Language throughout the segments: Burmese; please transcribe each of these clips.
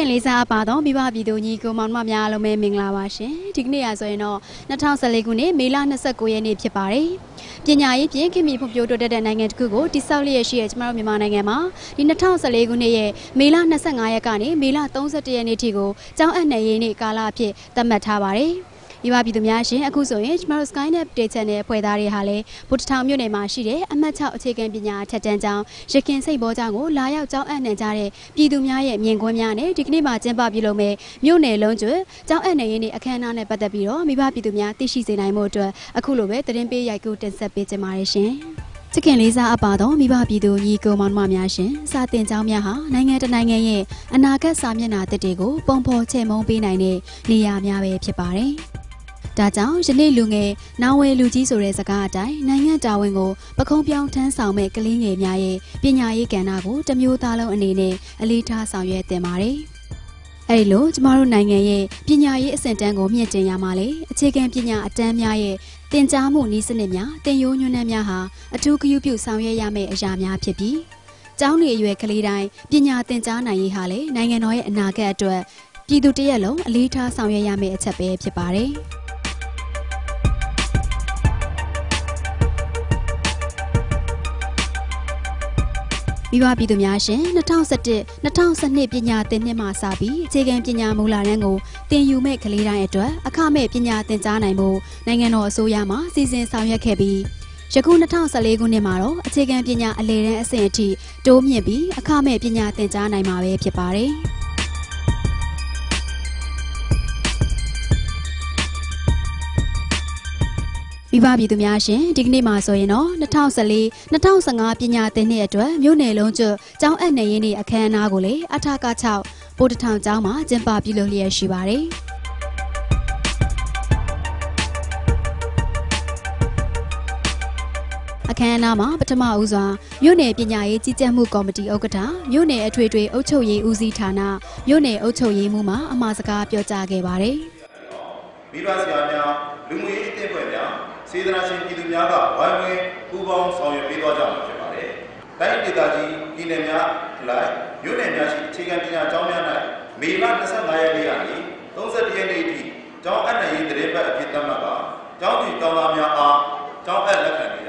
စခင်လေးစားပါတော့မိဘပြည်သူညီကိုမောင်နှမများအားလုံးပဲမင်္ဂလာပါရှင်ဒီကနေ့ရဆိုရင်တော့2014ခုနှစ်မေလ29ရက်နေ့ဖြစ်ပါတယ်ပညာရေးပြင်ခင်မီဖွံ့ဖြိုးတိုးတက်တဲ့နိုင်ငံတစ်ခုကိုတိစောက်လျက်ရှိတဲ့ကျမတို့မြန်မာနိုင်ငံမှာဒီ2014ခုနှစ်ရဲ့မေလ25ရက်ကနေမေလ31ရက်နေ့ထိကိုကျောင်းအပ်နယ်ရေးနေ့ကာလအဖြစ်သတ်မှတ်ထားပါတယ် ဒီပါပြည်သူများရှင်အခုဆိုရင်ကျမတို့ Skynet Update Channel ဖွဲ့သားတွေဟာလည်းဗုဒ္ဓထောင်မြို့နယ်မှာရှိတဲ့အမှတ်6အခြေခံပညာထက်တန်းကျောင်းရခင်စိတ်ဘောကျောင်းကိုလာရောက်ကျောင်းအပ်နှံကြတဲ့ပြည်သူများရဲ့မြင်ကွင်းများနဲ့ဒီကနေ့မှာကျင်းပပြုလုပ်မဲ့မြို့နယ်လုံးကျွကျောင်းအပ်နှံရေးနေ့အခမ်းအနားနဲ့ပတ်သက်ပြီးတော့မိဘပြည်သူများသိရှိစေနိုင်မှုအတွက်အခုလိုပဲသတင်းပေးရိုက်ကူးတင်ဆက်ပေးကြပါရရှင်ချစ်ခင်လေးစားအပ်ပါတော့မိဘပြည်သူညီကိုမောင်နှမများရှင်စာတင်ကျောင်းများဟာနိုင်ငံတနိုင်ငံရဲ့အနာဂတ်စာမျက်နှာတစ်တွေကိုပုံဖော်ချဲ့မုံပေးနိုင်တဲ့နေရာများပဲဖြစ်ပါတယ်။ ဒါကြောင့်ယနေ့လူငယ်နောင်ဝယ်လူကြီးဆိုတဲ့စကားအတိုင်းနိုင်ငံတာဝန်ကိုပခုံးပြောင်းထမ်းဆောင်မဲ့ကလေးငယ်များရဲ့ပညာရေးကဏ္ဍကိုတမျိုးသားလုံးအနေနဲ့အလေးထားဆောင်ရွက်တင်ပါတယ်။အဲဒီလိုကျမတို့နိုင်ငံရဲ့ပညာရေးအဆင့်တန်းကိုမြင့်တင်ရမှာလေအခြေခံပညာအတန်းများရဲ့တင် जा မှုနည်းစနစ်များတင်ရိုးညွှန်းနှံများဟာအထူးဂရုပြုဆောင်ရွက်ရမယ့်အရာများဖြစ်ပြီးကျောင်းနေအရွယ်ကလေးတိုင်းပညာသင်ကြားနိုင်ရေးဟာလေနိုင်ငံတော်ရဲ့အနာဂတ်အတွက်ပြည်သူတရက်လုံးအလေးထားဆောင်ရွက်ရမယ့်အချက်ပဲဖြစ်ပါတယ်။ မိဘပြည်သူများရှင်2011 2012ပညာသင်နှစ်မှစပြီးအခြေခံပညာမူလာတန်းကိုသင်ယူမဲ့ကလေးတိုင်းအတွက်အခမဲ့ပညာသင်ကြားနိုင်ဖို့နိုင်ငံတော်အစိုးရမှစီစဉ်ဆောင်ရွက်ခဲ့ပြီးယခု2014ခုနှစ်မှာတော့အခြေခံပညာအလယ်တန်းအဆင့်အထိတိုးမြင့်ပြီးအခမဲ့ပညာသင်ကြားနိုင်မှာပဲဖြစ်ပါတယ်။ မိဘပြည်သူများရှင်ဒီကနေ့မှာဆိုရင်တော့2014 2015ပညာသင်နှစ်အတွက်မြို့နယ်လုံးကျွကျောင်းအပ်နေရင်အခမ်းအနားကိုလေအထာက6ပိုးတထောင်ကျောင်းမှာကျင်းပပြုလုပ်လျက်ရှိပါတယ်အခမ်းအနားမှာပထမဦးစွာမြို့နယ်ပညာရေးကြီးကြပ်မှုကော်မတီဥက္ကဋ္ဌမြို့နယ်အထွေထွေအုပ်ချုပ်ရေးဦးစီးဌာနမြို့နယ်အုပ်ချုပ်ရေးမှူးမှအမှာစကားပြောကြားခဲ့ပါတယ်။မိဘဆရာများလူမှုရေးအသင်းဖွဲ့များ စေတနာရှင်ပြည်သူများကဝိုင်းဝန်းပူးပေါင်းဆောင်ရွက်ပေးသွားကြမှာဖြစ်ပါတယ်။တိုင်းဒေသကြီးပြည်နယ်များလိုက်မြို့နယ်များရှိအခြေခံပညာကျောင်းများ၌မေလ25ရက်နေ့ကနေ31ရက်နေ့ထိကျောင်းအပ်နှံရေးတရေပတ်အဖြစ်သတ်မှတ်ပါကျောင်းသူကျောင်းသားများအားကျောင်းအပ်လက်ခံ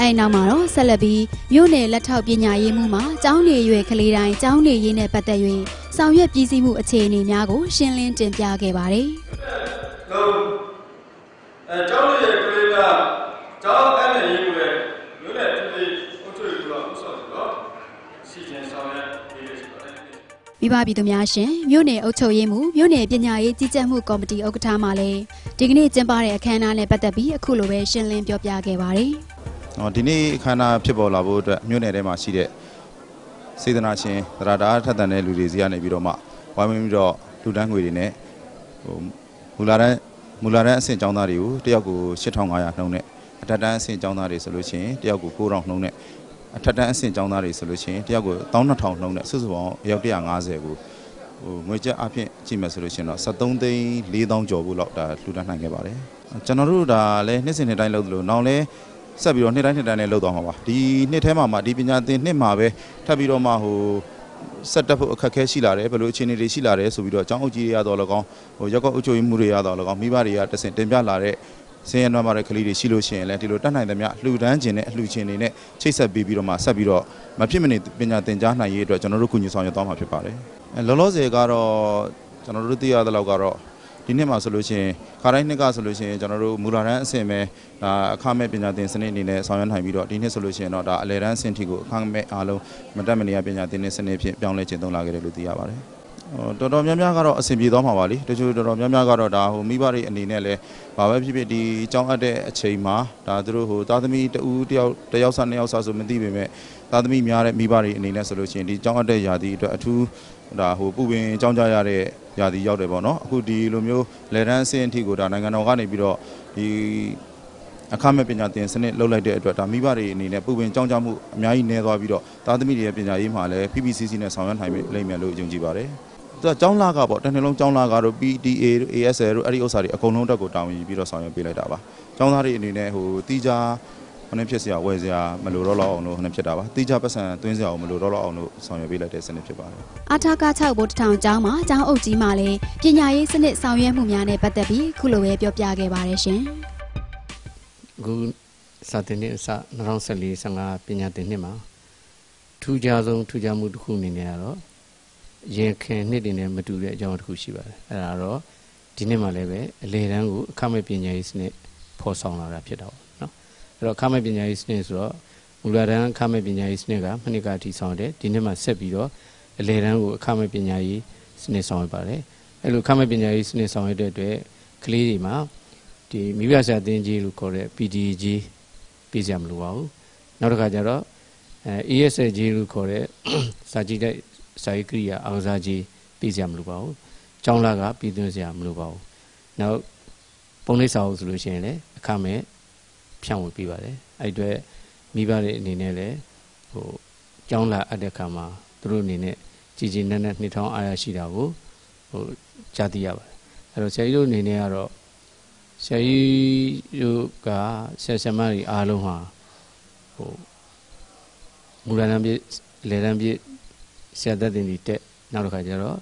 အဲနောက်မှာတော့ဆက်လက်ပြီးမြို့နယ်လက်ထောက်ပညာရေးမှူးမှကျောင်းနေရွယ်ကလေးတိုင်းကျောင်းနေရေးနဲ့ပတ်သက်၍ဆောင်ရွက်ပြည်စည်းမှုအခြေအနေများကိုရှင်းလင်းတင်ပြခဲ့ပါတယ်။လုံးအဲကျောင်းနေရွယ်ကလေးကကျောင်းအနေရေးကိုလည်းမြို့နယ်ပြည်ပြည်အုပ်ချုပ်ရေးကဥဆောင်ပြီးတော့စီစဉ်ဆောင်ရွက်ပေးရရှိပါတယ်။မိဘပြည်သူများရှင်မြို့နယ်အုပ်ချုပ်ရေးမှူးမြို့နယ်ပညာရေးကြီးကြပ်မှုကော်မတီဥက္ကဋ္ဌမှလည်းဒီကနေ့ကျင်းပတဲ့အခမ်းအနားနဲ့ပတ်သက်ပြီးအခုလိုပဲရှင်းလင်းပြောပြခဲ့ပါတယ်။ ဟောဒီနေ့အခမ်းအနားဖြစ်ပေါ်လာဖို့အတွက်မြို့နယ်ထဲမှာရှိတဲ့စေတနာရှင်သရတာထက်သန်တဲ့လူတွေစီကနေပြီးတော့မှဝိုင်းဝန်းပြီးတော့လူတန်းငွေတွေနဲ့ဟိုမူလာတဲ့မူလာတဲ့အဆင့်ចောင်းသားတွေကိုတယောက်ကို8500နှုန်းနဲ့အထက်တန်းအဆင့်ចောင်းသားတွေဆိုလို့ရှိရင်တယောက်ကို9000နှုန်းနဲ့အထက်တန်းအဆင့်ចောင်းသားတွေဆိုလို့ရှိရင်တယောက်ကို12000နှုန်းနဲ့စုစုပေါင်းအယောက်150ကိုဟိုငွေကျပ်အဖြစ်ကြည့်မယ်ဆိုလို့ရှိရင်တော့73သိန်း4000ကျော်ဖို့လောက်ဒါလှူဒါန်းနိုင်ခဲ့ပါတယ်ကျွန်တော်တို့ဒါလည်းနှစ်စဉ်နှစ်တိုင်းလုပ်သလိုနောက်လည်း ဆက်ပြီးတော့နှစ်တိုင်းနှစ်တိုင်းနဲ့လှုပ်သွားမှာပါဒီနှစ်ထဲမှာမှဒီပညာသင်နှစ်မှာပဲထပ်ပြီးတော့မှဟိုဆက်တက်ဖို့အခက်အခဲရှိလာတယ်ဘယ်လိုအခြေအနေတွေရှိလာတယ်ဆိုပြီးတော့အကြောင်းအုပ်ကြီးတွေရတော့လကောင်းဟိုရက်ကောက်အုပ်ချုပ်မှုတွေရတော့လကောင်းမိဘတွေကတဆင့်တင်ပြလာတဲ့ဆင်းရဲနွမ်းပါတဲ့ကလေးတွေရှိလို့ရှိရင်လည်းဒီလိုတတ်နိုင်သမျှလှူဒန်းခြင်းနဲ့အလှူခြင်းတွေနဲ့ချိတ်ဆက်ပြီးပြီးတော့မှဆက်ပြီးတော့မဖြစ်မနေပညာသင်ကြားနိုင်ရေးအတွက်ကျွန်တော်တို့ကုညီဆောင်ရွက်သွားမှာဖြစ်ပါတယ်။လောလောဆယ်ကတော့ကျွန်တော်တို့သိရသလောက်ကတော့ ဒီနှစ်မှာဆိုလို့ရှိရင်ခါတိုင်းနှစ်ကဆိုလို့ရှိရင်ကျွန်တော်တို့မူလာတန်းအဆင့်ပဲဒါအခမဲ့ပညာသင်စနစ်အနေနဲ့ဆောင်ရွက်နိုင်ပြီးတော့ဒီနှစ်ဆိုလို့ရှိရင်တော့ဒါအလယ်တန်းအဆင့်ထိကိုအခမဲ့အားလုံးမတက်မနေရပညာသင်တဲ့စနစ်ဖြင့်ပြောင်းလဲကျင့်သုံးလာခဲ့တယ်လို့သိရပါတယ်တော်တော်များများကတော့အဆင်ပြေသွားမှာပါလေတချို့တော်တော်များများကတော့ဒါဟိုမိဘတွေအနေနဲ့လည်းဘာပဲဖြစ်ဖြစ်ဒီကြောင်းအပ်တဲ့အချိန်မှာဒါသူတို့ဟိုသားသမီးတဦးတယောက်တယောက်စားနှစ်ယောက်စားဆိုမသိပေမဲ့သားသမီးများတဲ့မိဘတွေအနေနဲ့ဆိုလို့ရှိရင်ဒီကြောင်းအပ်တဲ့ယာတီအတွက်အထူးဒါဟိုပူပင်ကြောင်းကြရတဲ့ ရာသီရောက်တယ်ပေါ့နော်အခုဒီလိုမျိုးလေတန်းအဆင့်အထိကိုဒါနိုင်ငံတော်ကနေပြီးတော့ဒီအခမဲ့ပညာသင်စနစ်လှုပ်လိုက်တဲ့အတွက်ဒါမိဘတွေအနေနဲ့ပူပင်ကြောင်းကြမှုအများကြီးနည်းသွားပြီးတော့သားသမီးတွေရဲ့ပညာရေးမှာလည်း PPCC နဲ့ဆောင်ရွက်နိုင်လိမ့်မယ်လို့ယုံကြည်ပါတယ်သူကကျောင်းလာကပေါ့တစ်နှစ်လုံးကျောင်းလာကတော့ PTA တို့ ASL တို့အဲ့ဒီဥစ္စာတွေအကုန်လုံးအတွက်ကိုတာဝန်ယူပြီးတော့ဆောင်ရွက်ပေးလိုက်တာပါကျောင်းသားတွေအနေနဲ့ဟိုတီးခြား ဟိုနေ့ဖြစ်စရာဝယ်စရာမလိုတော့တော့အောင်လို့ဟိုနေ့ဖြစ်တာပါတီးခြားပတ်စံသွင်းစရာမလိုတော့တော့အောင်လို့ဆောင်ရွက်ပေးလိုက်တဲ့စနစ်ဖြစ်ပါတယ်အာထာက6ဘုတ်ထောင်ကျောင်းမှာကျောင်းအုပ်ကြီးမှလည်းပညာရေးစနစ်ဆောင်ရွက်မှုများနဲ့ပတ်သက်ပြီးခုလိုပဲပြောပြခဲ့ပါတယ်ရှင်အခုစာတင်နှစ်အစ2014 15ပညာသင်နှစ်မှာထူးခြားဆုံးထူးခြားမှုတစ်ခုအနေနဲ့ကတော့ရင်ခင်နှစ်တွေနဲ့မတူတဲ့အကြောင်းတစ်ခုရှိပါတယ်အဲ့ဒါတော့ဒီနှစ်မှာလည်းပဲအလေတန်းကိုအခမဲ့ပညာရေးစနစ်ဖော်ဆောင်လာတာဖြစ်တာပေါ့နော် အဲ့တော့အခမဲ့ပညာရေးစနစ်ဆိုတော့မူလတန်းအခမဲ့ပညာရေးစနစ်ကမနှစ်ကအထိဆောင်တယ်ဒီနှစ်မှာဆက်ပြီးတော့အလေတန်းကိုအခမဲ့ပညာရေးစနစ်ဆောင်ရပါတယ်အဲ့လိုအခမဲ့ပညာရေးစနစ်ဆောင်ရတဲ့အတွက်ကလေးတွေမှာဒီမိဘဆရာသင်ကြီးလို့ခေါ်တဲ့ PDG ပြည့်စရာမလိုပါဘူးနောက်တစ်ခါကျတော့အဲ ESG လို့ခေါ်တဲ့စာကြည့်တဲ့စာရေးကိရိယာအောင်စားကြီးပြည့်စရာမလိုပါဘူးကျောင်းလာကပြည်သွင်းစရာမလိုပါဘူးနောက်ပုံလေးစာအုပ်ဆိုလို့ရှိရင်လည်းအခမဲ့ ဖြန့်ဝေပေးပါတယ်အဲ့အတွက်မိဘတွေအနေနဲ့လည်းဟိုကျောင်းလာအပ်တဲ့ခါမှာသူတို့အနေနဲ့ကြည်ကြည်နက်နက်နှစ်ထောင်အားရရှိတာကိုဟိုကြားသိရပါတယ်အဲ့တော့ဆရာကြီးတို့အနေနဲ့ကတော့ဆရာကြီးတို့ကဆရာဆရာမတွေအားလုံးဟာဟိုမူလတန်းပြည့်လေတန်းပြည့်ဆရာသက်တင်ဒီတက်နောက်တစ်ခါကျတော့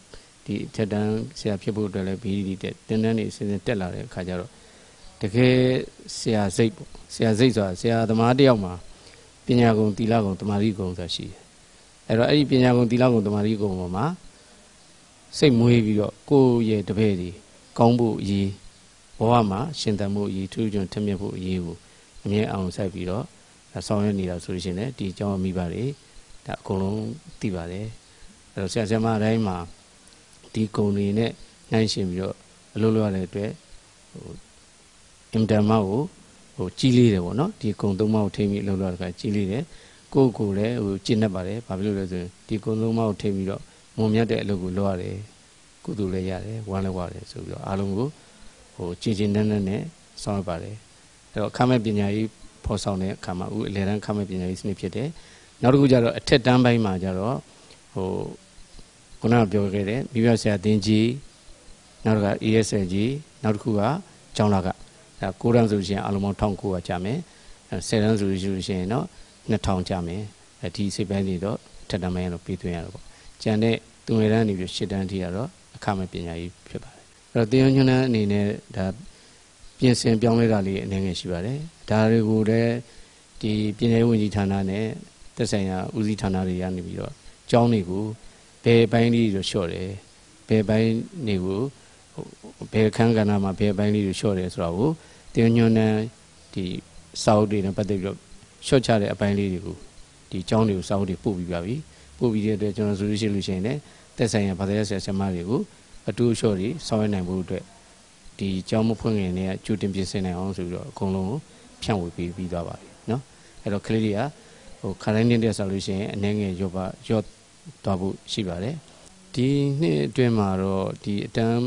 ဒီထက်တန်းဆရာဖြစ်ဖို့အတွက်လည်း BD တက်တင်းတန်းနေအစဉ်စဉ်တက်လာတဲ့အခါကျတော့ တကယ်ဆရာစိတ်ပေါ့ဆရာစိတ်ဆိုတာဆရာသမားတယောက်မှာပညာကုံသီလကုံတမာရီကုံဆိုတာရှိတယ်အဲ့တော့အဲ့ဒီပညာကုံသီလကုံတမာရီကုံပေါ်မှာစိတ်မွေးပြီးတော့ကိုယ့်ရဲ့တပည့်တွေကောင်းဖို့အရေးဘဝမှာရှင်သန်မှုအရေးထူးချွန်ထက်မြက်ဖို့အရေးကိုအမြဲအောင်စိုက်ပြီးတော့ဆောင်ရွက်နေတာဆိုလို့ရှိရင်လည်းဒီအကြောင်းမိပါတွေဒါအကုန်လုံးသိပါတယ်အဲ့တော့ဆရာဆရာမအတိုင်းမှာဒီဂုံတွေနဲ့နှိုင်းရှင်ပြီးတော့အလုပ်လုပ်ရတဲ့အတွက်ဟို အင်တန်မောက်ကိုဟိုကြီးလေးတယ်ပေါ့နော်ဒီဂုံသုံးမောက်ကိုထိမ့်ပြီးအလုပ်လုပ်ရတဲ့အခါကြီးလေးတယ်ကိုယ့်ကိုယ်လည်းဟိုကျင့်တတ်ပါတယ်ဘာဖြစ်လို့လဲဆိုရင်ဒီဂုံသုံးမောက်ကိုထိမ့်ပြီးတော့မုံမြတ်တဲ့အလုပ်ကိုလုပ်ရတယ်ကုသိုလ်လည်းရတယ်ဝမ်းလည်းဝရတယ်ဆိုပြီးတော့အားလုံးကိုဟိုကြည်ကျင်နဲ့နဲ့ဆောင်ရပါတယ်အဲ့တော့အခမဲ့ပညာရေးဖော်ဆောင်တဲ့အခါမှာဥအလေတန်းခမဲ့ပညာရေးစနစ်ဖြစ်တယ်နောက်တစ်ခုကျတော့အထက်တန်းပိုင်းမှာကျတော့ဟိုခုနကပြောခဲ့တဲ့မိဘဆရာတင်ကြီးနောက်တစ်ခါ ESL ကြီးနောက်တစ်ခုကကျောင်းလာက အဲ9တန်းဆိုရှင်အလုံးပေါင်း1900ကျမယ်10တန်းဆိုရှင်တော့2000ကျမယ်အဲဒီစိတ်ပိုင်းတွေတော့ထက်တန်းပိုင်းတော့ပြီးသွင်းရတော့ပေါ့ကျန်တဲ့သူငယ်တန်းနေပြီး10တန်းထိကတော့အခမဲ့ပညာရေးဖြစ်ပါတယ်အဲ့တော့တရားညွှန်းတန်းအနေနဲ့ဒါပြင်ဆင်ပြောင်းလဲတာလေးအနေငယ်ရှိပါတယ်ဒါတွေကိုလည်းဒီပြည်내ဝန်ကြီးဌာနနဲ့သက်ဆိုင်ရာဦးစီးဌာနတွေကနေပြီးတော့ကျောင်းတွေကိုဘယ်ပိုင်းလေးတွေလျှော့တယ်ဘယ်ပိုင်းတွေကို ဘယ်ခန်းကဏ္ဍမှာဘယ်ပိုင်းလေးတွေလျှော့တယ်ဆိုတာကိုတရားညွှန်းတန်းဒီစာအုပ်တွေနဲ့ပတ်သက်ပြီးတော့လျှော့ချတဲ့အပိုင်းလေးတွေကိုဒီကျောင်းတွေကိုစာအုပ်တွေပို့ပြီးပါပြီပို့ပြီးတဲ့အတွက်ကျွန်တော်ဆိုလို့ရှိလို့ရှိရင်လည်းသက်ဆိုင်ရာဗသာရဆရာဆရာမတွေကိုအတူလျှော့တွေဆောင်ရွက်နိုင်ဖို့အတွက်ဒီကျောင်းမဖွင့်ခင်နဲ့ကြိုတင်ပြင်ဆင်နိုင်အောင်ဆိုပြီးတော့အကုန်လုံးကိုဖြန့်ဝေပေးပြီးသွားပါပြီเนาะအဲ့တော့ကလေးတွေကဟိုခါတိုင်းနေတဲ့ဆိုလို့ရှိရင်အနေငယ်ရော့ပါရော့သွားဖို့ရှိပါတယ်ဒီနှစ်အတွင်းမှာတော့ဒီအတန်း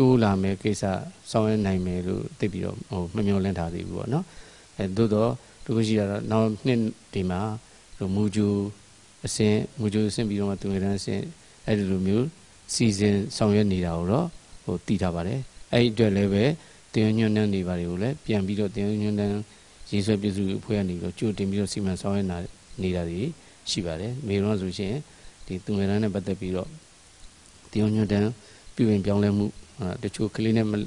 တိုးလာမယ်ကိစ္စဆောင်ရွက်နိုင်မယ်လို့သိပြီးတော့ဟိုမမျှော်လင့်ထားသေးဘူးပေါ့နော်အဲသို့တော့တခုရှိတာတော့နောက်နှစ်ဒီမှာဟိုမူဂျူအဆင့်မူဂျူအဆင့်ပြီးတော့မှသူငယ်တန်းအဆင့်အဲ့ဒီလိုမျိုးစီစဉ်ဆောင်ရွက်နေတာကိုတော့ဟိုတည်ထားပါတယ်အဲ့ဒီအတွက်လည်းပဲတင်ညွန်းနှန်းနေပါတယ်ကိုလည်းပြန်ပြီးတော့တင်ညွန်းနှန်းရေးဆွဲပြုစုအဖွဲ့ကနေပြီးတော့ကြိုတင်ပြီးတော့စီမံဆောင်ရွက်နေတာတွေရှိပါတယ်မေရွန်းဆိုရှင်ဒီသူငယ်တန်းနဲ့ပတ်သက်ပြီးတော့တင်ညွန်းနှန်းပြုပြင်ပြောင်းလဲမှု တချို့ကလေးနဲ့ဟို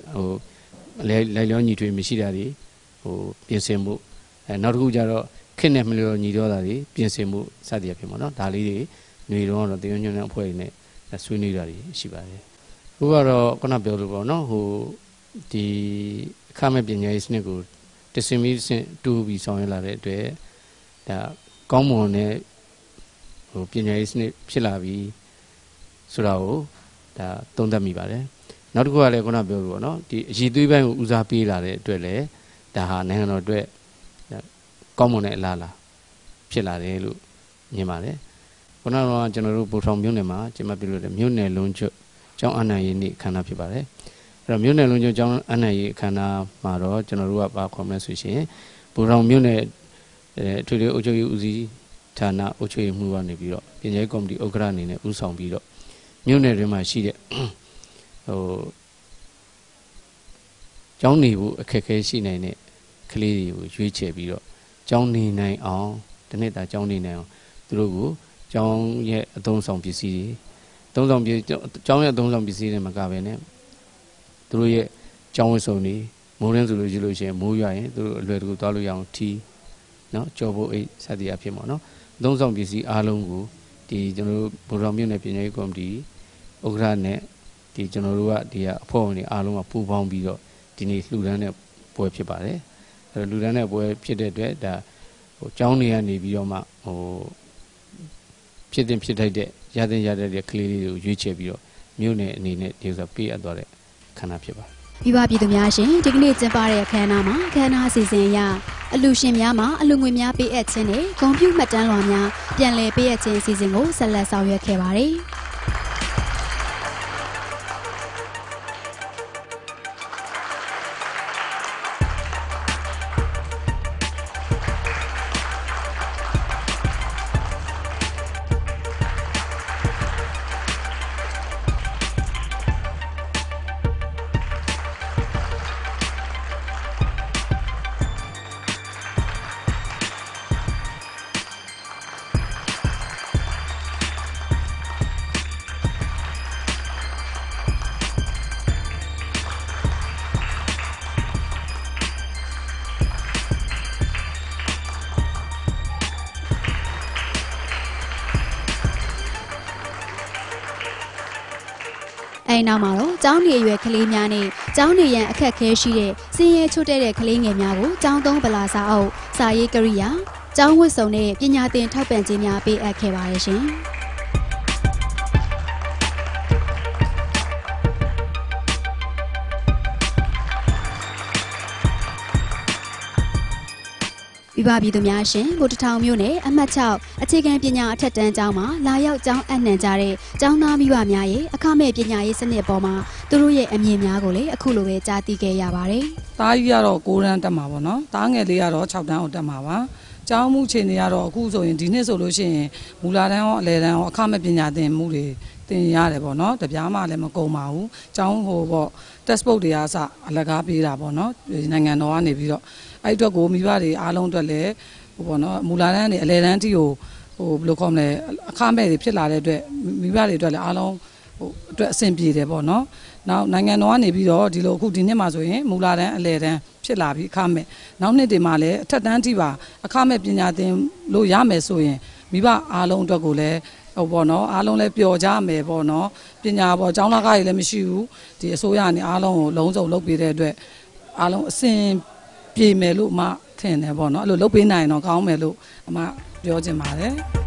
လိုက်လျောညီထွေမရှိတာတွေဟိုပြင်ဆင်မှုအဲနောက်တစ်ခုကျတော့ခက်နဲ့မလျောညီတော့တာတွေပြင်ဆင်မှုစသည်အဖြစ်ပေါ့နော်ဒါလေးတွေຫນွေတော့တော့တင်ညွှန်းတန်းအဖွဲ့တွေနဲ့ဆွေးနွေးတာတွေရှိပါတယ်ခုကတော့ခုနပြောလို့ပေါ့နော်ဟိုဒီအခမဲ့ပညာရေးစနစ်ကိုတစင်မီစင်တူပြီးဆောင်ရွက်လာတဲ့အတွက်ဒါကောင်းမွန်တဲ့ဟိုပညာရေးစနစ်ဖြစ်လာပြီဆိုတာကိုဒါသုံးသပ်မိပါတယ် နောက်တစ်ခုကလည်းခုနပြောလို့ပေါ့နော်ဒီအည်သွေးပိုင်းကိုဦးစားပေးလာတဲ့အတွက်လည်းဒါဟာနိုင်ငံတော်အတွက်ကောင်းမွန်တဲ့အလားလားဖြစ်လာတယ်လို့မြင်ပါတယ်ခုနကတော့ကျွန်တော်တို့ပူထောင်မြို့နယ်မှာကျမပြုလို့တဲ့မြို့နယ်လုံးချုပ်ကျောင်းအနှံရေးနေ့အခမ်းအနားဖြစ်ပါတယ်အဲ့တော့မြို့နယ်လုံးချုပ်ကျောင်းအနှံရေးအခမ်းအနားမှာတော့ကျွန်တော်တို့ကပါခေါ်မလဲဆိုရှင်ပူထောင်မြို့နယ်အဲအထွေထွေအုပ်ချုပ်ရေးဦးစီးဌာနအုပ်ချုပ်ရေးမှူးကနေပြီးတော့ပြည်နယ်ကော်မတီဥက္ကဋ္ဌအနေနဲ့ဦးဆောင်ပြီးတော့မြို့နယ်တွေမှာရှိတဲ့ ဟိုကျောင်းနေဖို့အခက်အခဲရှိနိုင်တဲ့ကလေးတွေကိုရွေးချယ်ပြီးတော့ကျောင်းနေနိုင်အောင်ဒီနေ့တာကျောင်းနေနိုင်အောင်သူတို့ကိုကျောင်းရဲ့အသုံးဆောင်ပစ္စည်းတွေအသုံးဆောင်ပစ္စည်းကျောင်းရဲ့အသုံးဆောင်ပစ္စည်းတွေမကဘဲနဲ့သူတို့ရဲ့ကျောင်းဝတ်စုံတွေမိုးရင်းဆိုလို့ရှိလို့ရှိရင်မိုးရွာရင်သူတို့အလွယ်တကူသွားလို့ရအောင်ထီးနော်ကြော်ဖို့အိတ်စသည်အဖြစ်ပေါ့နော်အသုံးဆောင်ပစ္စည်းအားလုံးကိုဒီကျွန်တော်တို့ဗိုလ်တော်မြို့နယ်ပြည်နယ်ကော်မတီဥက္ကဋ္ဌနဲ့ ဒီကျွန်တော်တို့ကဒီကအဖွဲ့ဝင်တွေအားလုံးကပူးပေါင်းပြီးတော့ဒီနေ့လှူဒန်းတဲ့ပွဲဖြစ်ပါတယ်အဲတော့လှူဒန်းတဲ့ပွဲဖြစ်တဲ့အတွက်ဒါဟိုကျောင်းတွေကနေပြီးတော့မှဟိုဖြစ်တင်ဖြစ်ထိုက်တဲ့ရတဲ့ရတဲ့ကလေးလေးတွေကိုရွေးချယ်ပြီးတော့မြို့နယ်အနေနဲ့ဒီဥစ္စာပေးအပ်သွားတဲ့ခန္ဓာဖြစ်ပါတယ်မိဘပြည်သူများရှင်ဒီကနေ့ကျင်းပတဲ့အခမ်းအနားမှာအခမ်းအနားအစီအစဉ်အရအလူရှင်များမှအလူငွေများပေးအပ်ခြင်းနဲ့ဂုဏ်ပြုမှတ်တမ်းလွှာများပြန်လည်ပေးအပ်ခြင်းအစီအစဉ်ကိုဆက်လက်ဆောင်ရွက်ခဲ့ပါတယ်။ အဲဒီနောက်မှာတော့ကျောင်းနေရွယ်ကလေးများနဲ့ကျောင်းနေရန်အခက်အခဲရှိတဲ့စင်ရဲချွတ်တဲ့တဲ့ကလေးငယ်များကိုကျောင်းသုံးဗလာစာအုပ်စာရေးကရိယာကျောင်းဝတ်စုံနဲ့ပညာသင်ထောက်ပံ့ခြင်းများပေးအပ်ခဲ့ပါတယ်ရှင်။ ပြပပြည်သူများရှင်ဗိုလ်တထောင်မြို့နယ်အမှတ်6အခြေခံပညာအထက်တန်းကျောင်းမှာလာရောက်ကျောင်းအနှံကြတဲ့ကျောင်းသားမိဘများရဲ့အခမဲ့ပညာရေးစနစ်ပေါ်မှာသူတို့ရဲ့အမြင်များကိုလည်းအခုလိုပဲကြားသိခဲ့ရပါတယ်။သားကြီးကတော့6တန်းတက်မှာပေါ့နော်သားငယ်လေးကတော့6တန်းအောင်တက်မှာပါကျောင်းမှုခြေနေရတော့အခုဆိုရင်ဒီနှစ်ဆိုလို့ရှိရင်မူလာတန်းရောအလယ်တန်းရောအခမဲ့ပညာသင်မှုတွေ သင်ရတယ်ပေါ့နော်တပြားမှလည်းမကုန်ပါဘူးကျောင်းဟိုပေါ့ textbook တွေအားစအလကားပေးတာပေါ့နော်ဒီနိုင်ငံတော်ကနေပြီးတော့အဲ့အတွက်ကိုမိဘတွေအားလုံးအတွက်လည်းဟိုပေါ့နော်မူလာတန်းနေအလယ်တန်းတီကိုဟိုဘယ်လိုခေါ်မလဲအခမဲ့တွေဖြစ်လာတဲ့အတွက်မိဘတွေအတွက်လည်းအားလုံးဟိုအတွက်အဆင်ပြေတယ်ပေါ့နော်နောက်နိုင်ငံတော်ကနေပြီးတော့ဒီလိုအခုဒီနှစ်မှာဆိုရင်မူလာတန်းအလယ်တန်းဖြစ်လာပြီအခမဲ့နောက်နှစ်တွေမှာလည်းအထက်တန်းထိပါအခမဲ့ပညာသင်လို့ရမယ်ဆိုရင် မိဘအားလုံးအတွက်ကိုလည်းဟိုပေါ့နော်အားလုံးလည်းပျော်ကြမယ်ပေါ့နော်ပညာပေါ့ကျောင်းသားကားကြီးလည်းမရှိဘူးဒီအစိုးရကနေအားလုံးကိုလုံးစုံလုပ်ပေးတဲ့အတွက်အားလုံးအစဉ်ပြေမယ်လို့အမထင်တယ်ပေါ့နော်အဲ့လိုလုပ်ပေးနိုင်တော့ကောင်းမယ်လို့အမပြောချင်ပါတယ်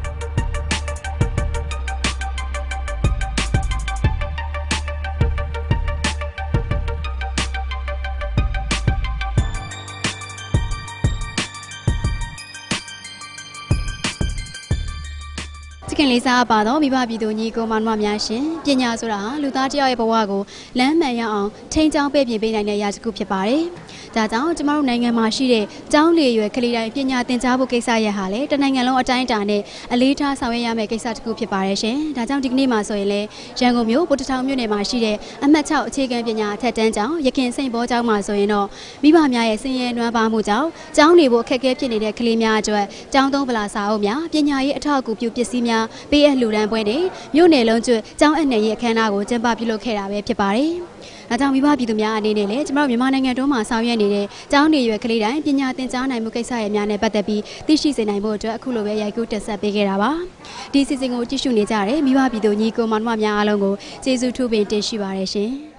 ချစ်ခင်လေးစားပါတော့မိဘပြည်သူညီကိုမောင်နှမများရှင်ပညာဆိုတာဟာလူသားတစ်ယောက်ရဲ့ဘဝကိုလမ်းမှန်ရအောင်ထိန်းချောင်းပေးပြင်ပေးနိုင်တဲ့အရာတစ်ခုဖြစ်ပါတယ်။ ဒါကြောင့်ကျမတို့နိုင်ငံမှာရှိတဲ့ကျောင်းလေရွယ်ကလေးတိုင်းပညာသင်ကြားဖို့ကိစ္စရဟာလေတနိုင်ငံလုံးအတိုင်းအတာနဲ့အလေးထားဆောင်ရွက်ရမယ့်ကိစ္စတစ်ခုဖြစ်ပါတယ်ရှင်။ဒါကြောင့်ဒီကနေ့မှာဆိုရင်လေရန်ကုန်မြို့ဗိုလ်တထောင်မြို့နယ်မှာရှိတဲ့အမှတ်6အခြေခံပညာအထက်တန်းကျောင်းရခင်စိန်ဘောကျောင်းမှာဆိုရင်တော့မိဘများရဲ့ဆင်းရဲနွမ်းပါမှုကြောင့်ကျောင်းနေဖို့အခက်အခဲဖြစ်နေတဲ့ကလေးများအတွက်ကျောင်းသုံးဗလာစာအုပ်များပညာရေးအထောက်အကူပြုပစ္စည်းများပေးအပ်လှူဒန်းပွဲတွေမြို့နယ်လုံးကျွတ်ကျောင်းအနှံ့ရဲ့အခမ်းအနားကိုကျင်းပပြုလုပ်ခဲ့တာပဲဖြစ်ပါတယ်။ ဒါကြောင့်မိဘပြည်သူများအနေနဲ့လည်းကျမတို့မြန်မာနိုင်ငံတွင်းမှာဆောင်ရွက်နေတဲ့ကျောင်းနေရွယ်ကလေးတိုင်းပညာသင်ကြားနိုင်မှုကိစ္စရပ်များနဲ့ပတ်သက်ပြီးသိရှိစေနိုင်ဖို့အတွက်အခုလိုပဲရိုက်ကူးတက်ဆက်ပေးခဲ့တာပါ။ဒီစီစဉ်ကိုကြည့်ရှုနေကြတဲ့မိဘပြည်သူညီကိုမောင်နှမများအားလုံးကိုကျေးဇူးထူးပင်တင်ရှိပါတယ်ရှင်။